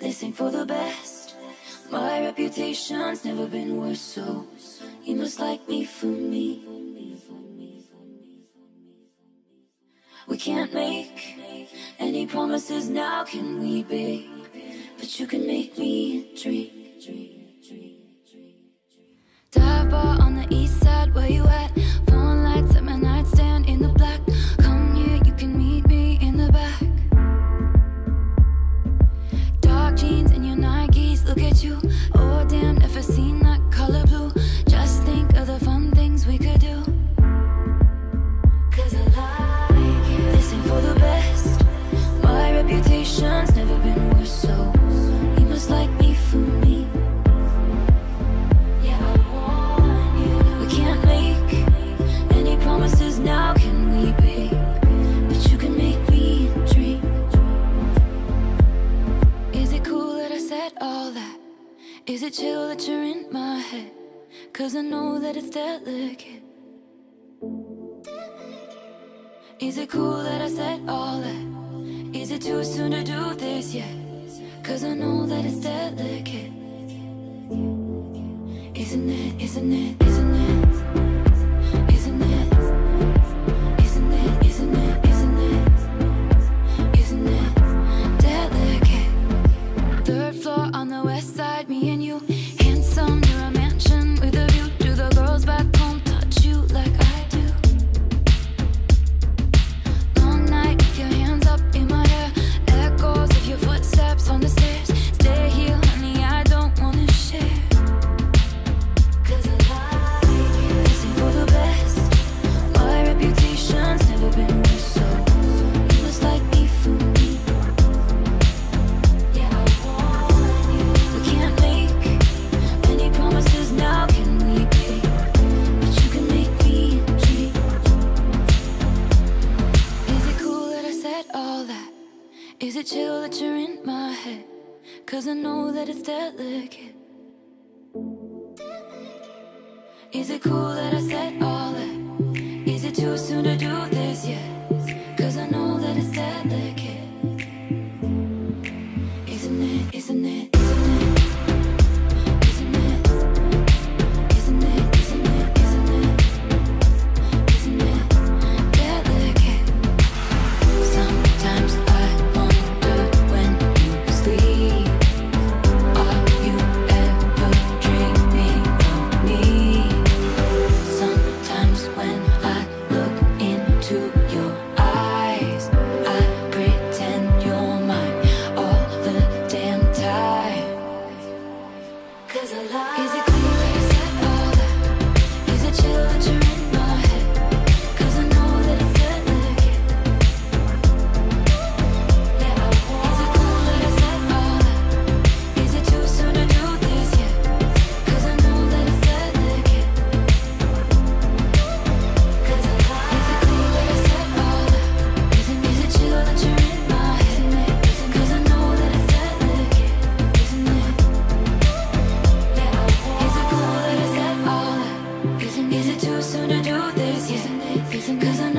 Ain't for the best. My reputation's never been worse, so you must like me for me. We can't make any promises now, can we, babe? But you can make me a dream. Dive bar on the east side, where you at? Is it chill that you're in my head? Cause I know that it's delicate. Is it cool that I said all that? Is it too soon to do this yet? Cause I know that it's delicate. Isn't it, isn't it, isn't it? On the west side, me and you. Is it chill that you're in my head? Cause I know that it's delicate. Is it cool that I said all that? Is it too soon to do this yet? too soon to do this? Yeah, cause I'm